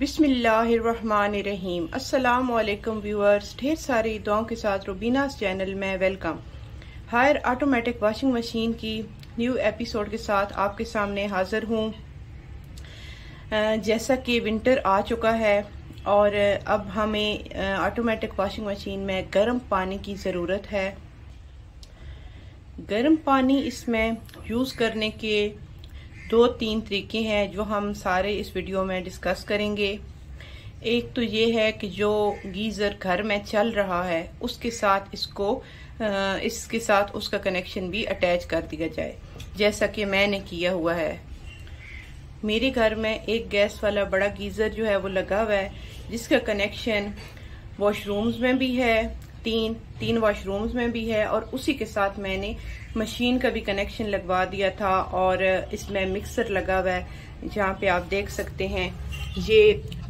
बिस्मिल्लाहिर्रहमानिर्रहीम। अस्सलाम वालेकुम व्यूअर्स, ढेर सारी दुआओं के साथ रुबीनास चैनल में welcome. Haier automatic washing machine की न्यू एपिसोड के साथ आपके सामने हाजिर हूँ। जैसा कि विंटर आ चुका है और अब हमें ऑटोमेटिक वॉशिंग मशीन में गर्म पानी की ज़रूरत है। गर्म पानी इसमें यूज़ करने के दो तीन तरीके हैं जो हम सारे इस वीडियो में डिस्कस करेंगे। एक तो ये है कि जो गीज़र घर में चल रहा है, उसके साथ इसको इसके साथ उसका कनेक्शन भी अटैच कर दिया जाए। जैसा कि मैंने किया हुआ है। मेरे घर में एक गैस वाला बड़ा गीज़र जो है वो लगा हुआ है, जिसका कनेक्शन वॉशरूम्स में भी है तीन तीन वॉशरूम्स में भी है और उसी के साथ मैंने मशीन का भी कनेक्शन लगवा दिया था और इसमें मिक्सर लगा हुआ है, जहाँ पे आप देख सकते हैं, ये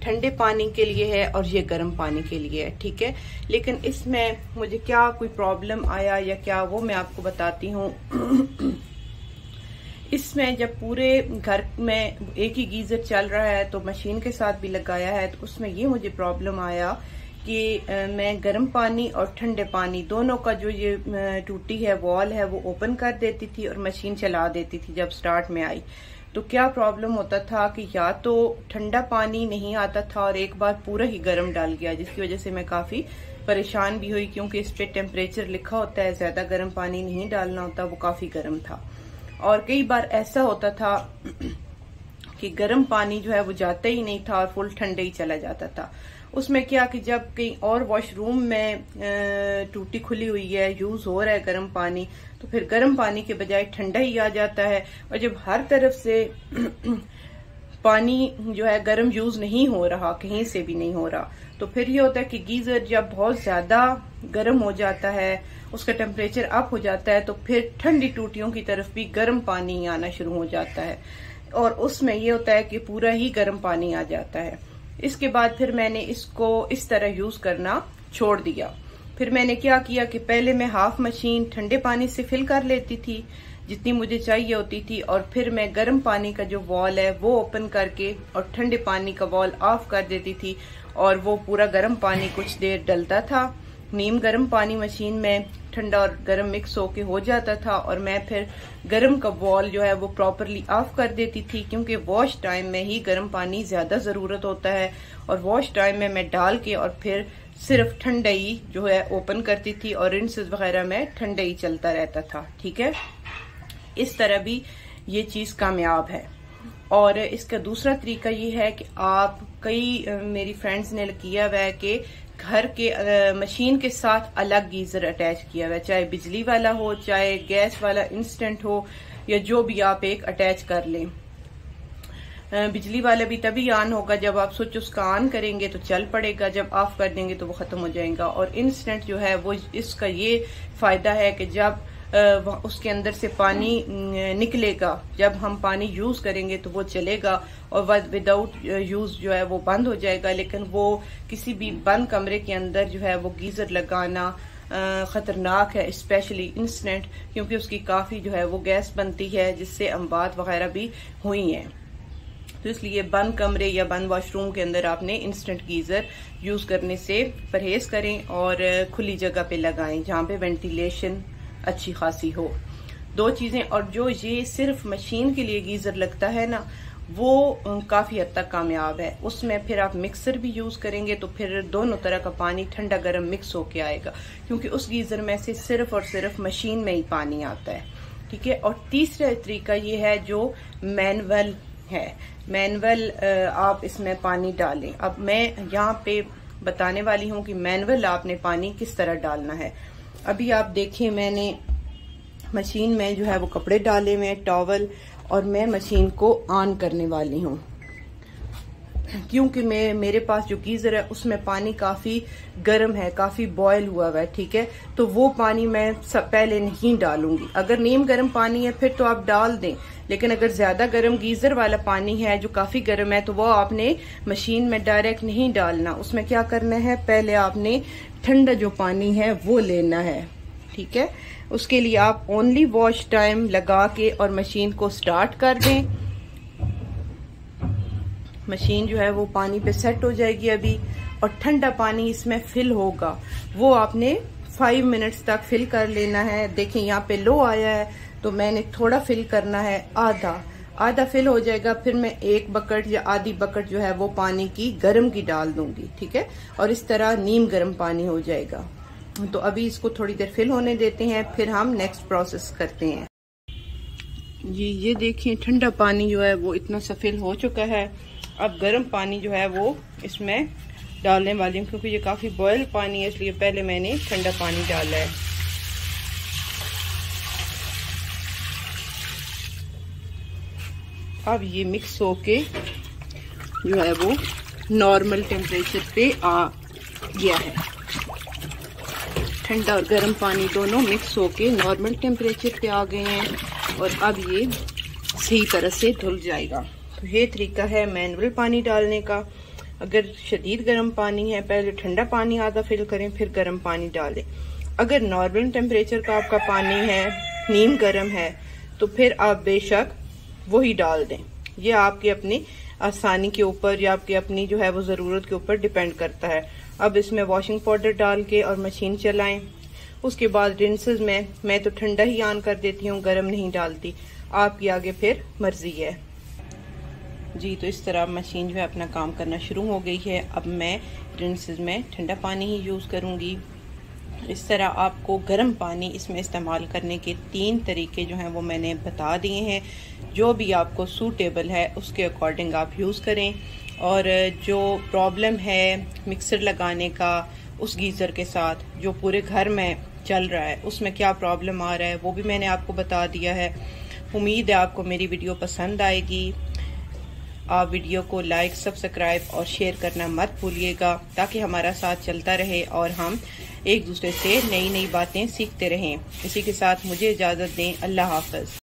ठंडे पानी के लिए है और ये गर्म पानी के लिए है, ठीक है? लेकिन इसमें मुझे क्या कोई प्रॉब्लम आया या क्या वो मैं आपको बताती हूँ। इसमें जब पूरे घर में एक ही गीजर चल रहा है तो मशीन के साथ भी लगाया है तो उसमें ये मुझे प्रॉब्लम आया कि मैं गर्म पानी और ठंडे पानी दोनों का जो ये टूटी है वॉल है, वो ओपन कर देती थी और मशीन चला देती थी जब स्टार्ट में आई। तो क्या प्रॉब्लम होता था कि या तो ठंडा पानी नहीं आता था और एक बार पूरा ही गर्म डाल गया, जिसकी वजह से मैं काफ़ी परेशान भी हुई, क्योंकि इस पे टेम्परेचर लिखा होता है, ज़्यादा गर्म पानी नहीं डालना होता, वो काफ़ी गर्म था। और कई बार ऐसा होता था कि गर्म पानी जो है वो जाता ही नहीं था और फुल ठंडे ही चला जाता था। उसमें क्या कि जब कहीं और वॉशरूम में टूटी खुली हुई है यूज़ हो रहा है गर्म पानी तो फिर गर्म पानी के बजाय ठंडा ही आ जाता है। और जब हर तरफ़ से पानी जो है गर्म यूज़ नहीं हो रहा, कहीं से भी नहीं हो रहा तो फिर ये होता है कि गीजर जब बहुत ज़्यादा गर्म हो जाता है, उसका टेम्परेचर अप हो जाता है तो फिर ठंडी टूटियों की तरफ़ भी गर्म पानी आना शुरू हो जाता है। और उसमें ये होता है कि पूरा ही गर्म पानी आ जाता है। इसके बाद फिर मैंने इसको इस तरह यूज़ करना छोड़ दिया। फिर मैंने क्या किया कि पहले मैं हाफ़ मशीन ठंडे पानी से फिल कर लेती थी, जितनी मुझे चाहिए होती थी, और फिर मैं गर्म पानी का जो वॉल है, वो ओपन करके और ठंडे पानी का वॉल ऑफ़ कर देती थी, और वो पूरा गर्म पानी कुछ देर डलता था। नीम गर्म पानी मशीन में ठंडा और गर्म मिक्स होके हो जाता था और मैं फिर गर्म का बॉल जो है वो प्रॉपरली ऑफ़ कर देती थी क्योंकि वॉश टाइम में ही गर्म पानी ज़्यादा ज़रूरत होता है और वॉश टाइम में मैं डाल के और फिर सिर्फ़ ठंडई जो है ओपन करती थी और रिंस वगैरह में ठंडई चलता रहता था, ठीक है? इस तरह भी ये चीज़ कामयाब है। और इसका दूसरा तरीका ये है कि आप कई मेरी फ्रेंड्स ने किया हुआ है कि घर के मशीन के साथ अलग गीजर अटैच किया हुआ चाहे बिजली वाला हो, चाहे गैस वाला इंस्टेंट हो, या जो भी आप एक अटैच कर लें। बिजली वाला भी तभी ऑन होगा जब आप स्विच उसका ऑन करेंगे तो चल पड़ेगा, जब ऑफ़ कर देंगे तो वो खत्म हो जाएगा। और इंस्टेंट जो है, वो इसका ये फ़ायदा है कि जब उसके अंदर से पानी निकलेगा। जब हम पानी यूज़ करेंगे तो वो चलेगा और विदाउट यूज़ जो है वो बंद हो जाएगा। लेकिन वो किसी भी बंद कमरे के अंदर जो है वो गीजर लगाना खतरनाक है स्पेशली इंस्टेंट क्योंकि उसकी काफ़ी जो है वो गैस बनती है, जिससे अम्बात वगैरह भी हुई हैं। तो इसलिए बंद कमरे या बंद वॉशरूम के अंदर आपने इंस्टेंट गीजर यूज़ करने से परहेज करें और खुली जगह पे लगाएँ, जहाँ पे वेंटिलेशन अच्छी खासी हो। दो चीज़ें, और जो ये सिर्फ़ मशीन के लिए गीजर लगता है ना, वो काफ़ी हद तक कामयाब है। उसमें फिर आप मिक्सर भी यूज़ करेंगे तो फिर दोनों तरह का पानी ठंडा गर्म मिक्स होके आएगा, क्योंकि उस गीजर में से सिर्फ़ और सिर्फ़ मशीन में ही पानी आता है। ठीक है? और तीसरा तरीका ये है जो मैनुअल है। मैनुअल आप इसमें पानी डालें। अब मैं यहाँ पे बताने वाली हूँ कि मैनुअल आपने पानी किस तरह डालना है। अभी आप देखिए मैंने मशीन में जो है वो कपड़े डाले हुए टॉवल और मैं मशीन को ऑन करने वाली हूँ। क्योंकि मैं, मेरे पास जो गीजर है, उसमें पानी काफ़ी गर्म है, काफ़ी बॉयल हुआ हुआ है, ठीक है? तो वो पानी मैं सब पहले नहीं डालूँगी। अगर नीम गर्म पानी है, फिर तो आप डाल दें। लेकिन अगर ज़्यादा गर्म गीजर वाला पानी है, जो काफ़ी गर्म है तो वो आपने मशीन में डायरेक्ट नहीं डालना। उसमें क्या करना है? पहले आपने ठंडा जो पानी है, वो लेना है, ठीक है? उसके लिए आप ओनली वॉश टाइम लगा के और मशीन को स्टार्ट कर दें। मशीन जो है वो पानी पे सेट हो जाएगी अभी और ठंडा पानी इसमें फिल होगा। वो आपने फाइव मिनट्स तक फिल कर लेना है। देखें यहाँ पे लो आया है तो मैंने थोड़ा फिल करना है आधा। आधा फिल हो जाएगा, फिर मैं एक बकेट या आधी बकेट जो है वो पानी की गर्म की डाल दूँगी, ठीक है? और इस तरह नीम गर्म पानी हो जाएगा। तो अभी इसको थोड़ी देर फिल होने देते हैं, फिर हम नेक्स्ट प्रोसेस करते हैं। जी, ये देखिए, ठंडा पानी जो है वो इतना सा फिल हो चुका है। अब गर्म पानी जो है वो इसमें डालने वाली हूँ, क्योंकि ये काफ़ी बॉयल पानी है, इसलिए पहले मैंने ठंडा पानी डाला है। अब ये मिक्स होके जो है वो नॉर्मल टेम्परेचर पे आ गया है। ठंडा और गर्म पानी दोनों मिक्स होके नॉर्मल टेम्परेचर पे आ गए हैं, और अब ये सही तरह से धुल जाएगा। तो ये तरीका है मैनुअल पानी डालने का। अगर शदीद गर्म पानी है, पहले ठंडा पानी आधा फिल करें, फिर गर्म पानी डालें। अगर नॉर्मल टेम्परेचर का आपका पानी है, नीम गर्म है तो फिर आप बेशक वही डाल दें। ये आपकी अपनी आसानी के ऊपर या आपकी अपनी जो है वो ज़रूरत के ऊपर डिपेंड करता है। अब इसमें वॉशिंग पाउडर डाल के और मशीन चलाएँ। उसके बाद रिंसेस में, मैं तो ठंडा ही ऑन कर देती हूँ, गर्म नहीं डालती। आपकी आगे फिर मर्ज़ी है। जी तो इस तरह मशीन जो है अपना काम करना शुरू हो गई है। अब मैं रिंसेस में ठंडा पानी ही यूज़ करूँगी। इस तरह आपको गर्म पानी इसमें इस्तेमाल करने के तीन तरीके जो हैं वो मैंने बता दिए हैं। जो भी आपको सूटेबल है, उसके अकॉर्डिंग आप यूज़ करें। और जो प्रॉब्लम है मिक्सर लगाने का उस गीज़र के साथ, जो पूरे घर में चल रहा है, उसमें क्या प्रॉब्लम आ रहा है, वो भी मैंने आपको बता दिया है। उम्मीद है आपको मेरी वीडियो पसंद आएगी। आप वीडियो को लाइक, सब्सक्राइब और शेयर करना मत भूलिएगा, ताकि हमारा साथ चलता रहे और हम एक दूसरे से नई नई बातें सीखते रहें। इसी के साथ मुझे इजाज़त दें। अल्लाह हाफ़